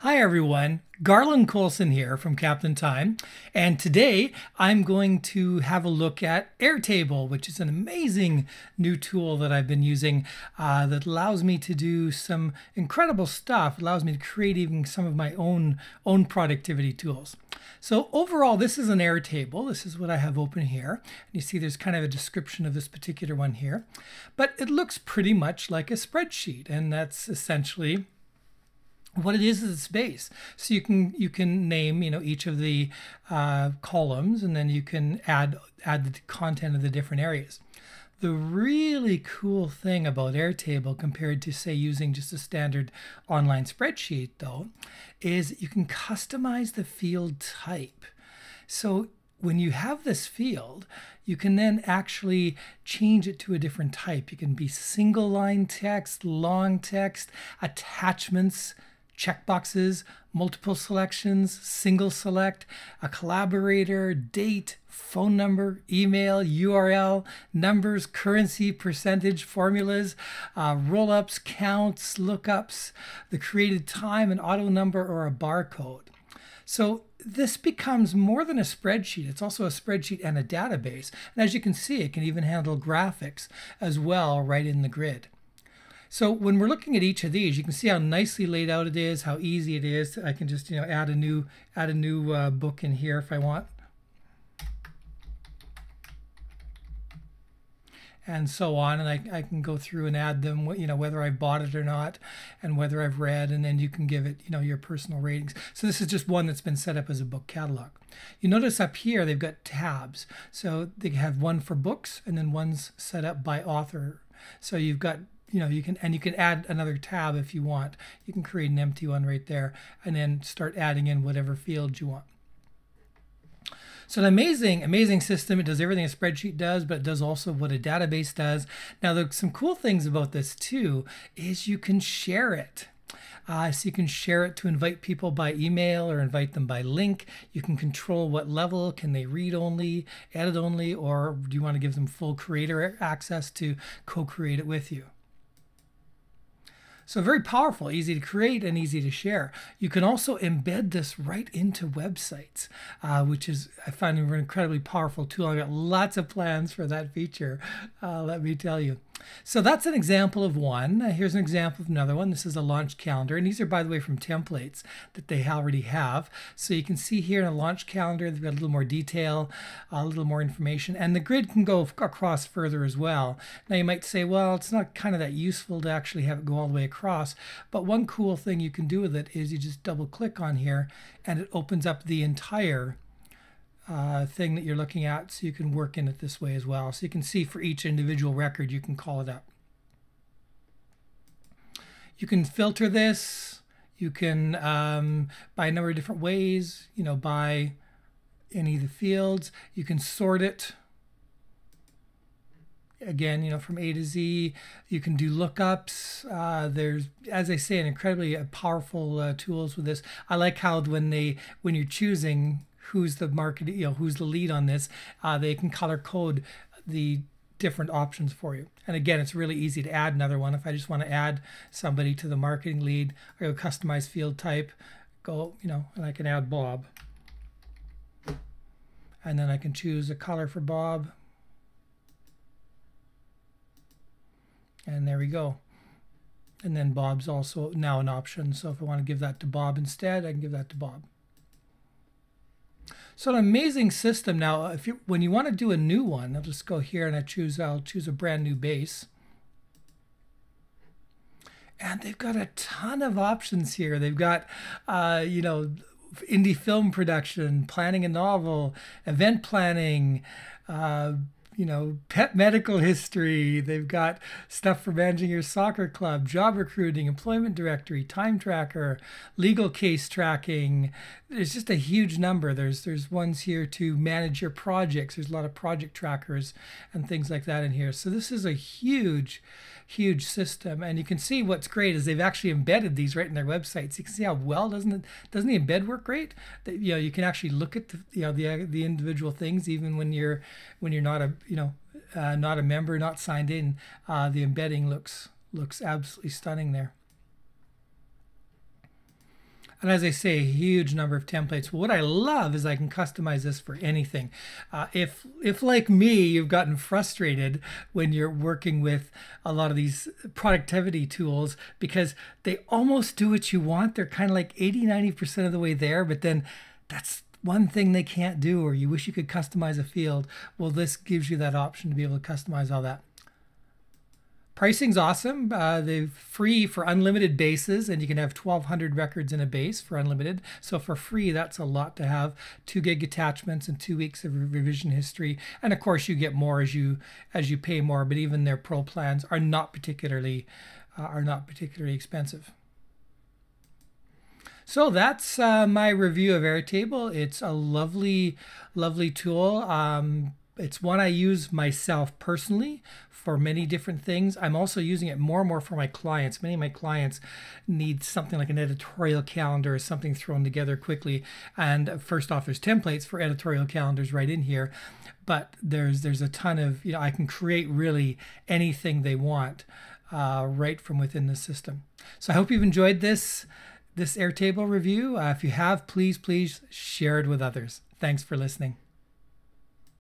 Hi everyone, Garland Coulson here from Captain Time, and today I'm going to have a look at Airtable, which is an amazing new tool that I've been using uh, that allows me to do some incredible stuff. It allows me to create even some of my own own productivity tools. So overall, this is an Airtable. This is what I have open here. You see there's kind of a description of this particular one here, but it looks pretty much like a spreadsheet, and that's essentially what it is is a space. So you can you can name you know each of the uh, columns and then you can add add the content of the different areas. The really cool thing about airtable compared to say using just a standard online spreadsheet though is you can customize the field type. So when you have this field, you can then actually change it to a different type. You can be single line text, long text, attachments, checkboxes, multiple selections, single select, a collaborator, date, phone number, email, URL, numbers, currency, percentage, formulas, uh, roll ups, counts, lookups, the created time, an auto number, or a barcode. So this becomes more than a spreadsheet. It's also a spreadsheet and a database. And as you can see, it can even handle graphics as well right in the grid. So when we're looking at each of these, you can see how nicely laid out it is, how easy it is. I can just you know add a new add a new uh, book in here if I want. and so on and I, I can go through and add them you know whether I've bought it or not and whether I've read and then you can give it you know your personal ratings so this is just one that's been set up as a book catalog you notice up here they've got tabs so they have one for books and then one's set up by author so you've got you know you can and you can add another tab if you want you can create an empty one right there and then start adding in whatever fields you want so an amazing, amazing system. It does everything a spreadsheet does, but it does also what a database does. Now, there's some cool things about this too is you can share it. Uh, so you can share it to invite people by email or invite them by link. You can control what level, can they read only, edit only, or do you want to give them full creator access to co-create it with you? So very powerful, easy to create and easy to share. You can also embed this right into websites, uh, which is I find an incredibly powerful tool. I've got lots of plans for that feature, uh, let me tell you. So that's an example of one. Uh, here's an example of another one. This is a launch calendar. And these are, by the way, from templates that they already have. So you can see here in a launch calendar, they've got a little more detail, a little more information. And the grid can go across further as well. Now you might say, well, it's not kind of that useful to actually have it go all the way across. But one cool thing you can do with it is you just double click on here and it opens up the entire uh, thing that you're looking at so you can work in it this way as well. So you can see for each individual record, you can call it up. You can filter this. You can, um, by a number of different ways, you know, by any of the fields. You can sort it. Again, you know, from A to Z. You can do lookups. Uh, there's, as I say, an incredibly uh, powerful uh, tools with this. I like how when they, when you're choosing who's the market, you know, who's the lead on this, uh, they can color code the different options for you. And again, it's really easy to add another one. If I just want to add somebody to the marketing lead, I go customize field type, go, you know, and I can add Bob. And then I can choose a color for Bob. And there we go. And then Bob's also now an option. So if I want to give that to Bob instead, I can give that to Bob. So an amazing system. Now, if you when you want to do a new one, I'll just go here and I choose I'll choose a brand new base. And they've got a ton of options here. They've got, uh, you know, indie film production, planning a novel, event planning, uh, you know, pet medical history. They've got stuff for managing your soccer club, job recruiting, employment directory, time tracker, legal case tracking. There's just a huge number. There's there's ones here to manage your projects. There's a lot of project trackers and things like that in here. So this is a huge huge system. And you can see what's great is they've actually embedded these right in their websites. You can see how well doesn't it doesn't the embed work great? That you know you can actually look at the you know the the individual things even when you're when you're not a you know uh, not a member, not signed in. Uh, the embedding looks looks absolutely stunning there. And as I say, a huge number of templates. What I love is I can customize this for anything. Uh, if, if like me, you've gotten frustrated when you're working with a lot of these productivity tools because they almost do what you want. They're kind of like 80, 90% of the way there, but then that's one thing they can't do or you wish you could customize a field. Well, this gives you that option to be able to customize all that. Pricing's awesome. Uh, they're free for unlimited bases, and you can have 1,200 records in a base for unlimited. So for free, that's a lot to have. Two gig attachments and two weeks of revision history, and of course you get more as you as you pay more. But even their pro plans are not particularly uh, are not particularly expensive. So that's uh, my review of Airtable. It's a lovely, lovely tool. Um, it's one I use myself personally for many different things. I'm also using it more and more for my clients. Many of my clients need something like an editorial calendar or something thrown together quickly. And first off, there's templates for editorial calendars right in here, but there's there's a ton of you know I can create really anything they want uh, right from within the system. So I hope you've enjoyed this this Airtable review. Uh, if you have, please please share it with others. Thanks for listening.